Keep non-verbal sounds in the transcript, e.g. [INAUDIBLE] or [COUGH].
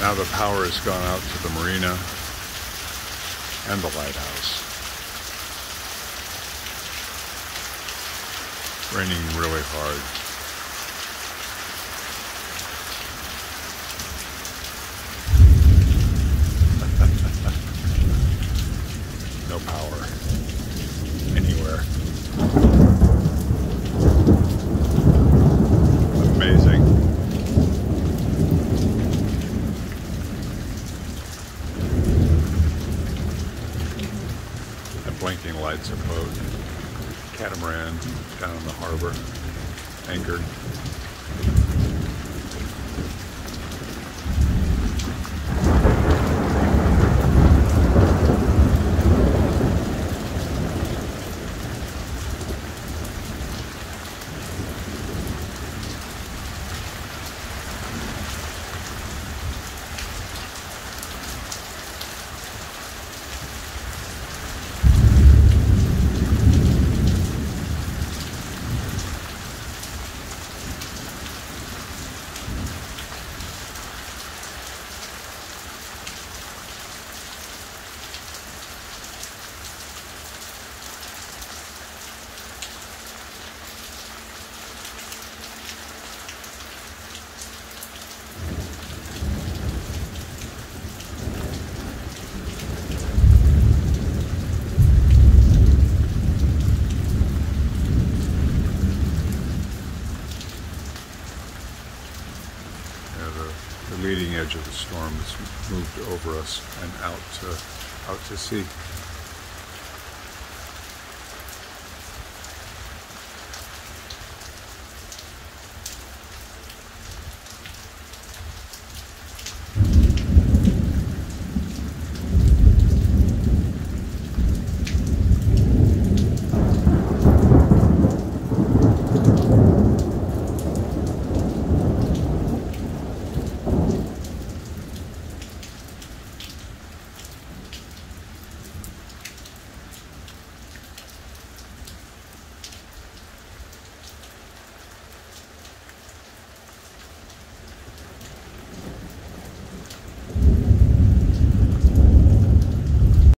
Now the power has gone out to the marina and the lighthouse. Raining really hard. [LAUGHS] no power anywhere. Amazing. The blinking lights of boat. Catamaran down in the harbor, anchored. the leading edge of the storm has moved over us and out to, out to sea. Thank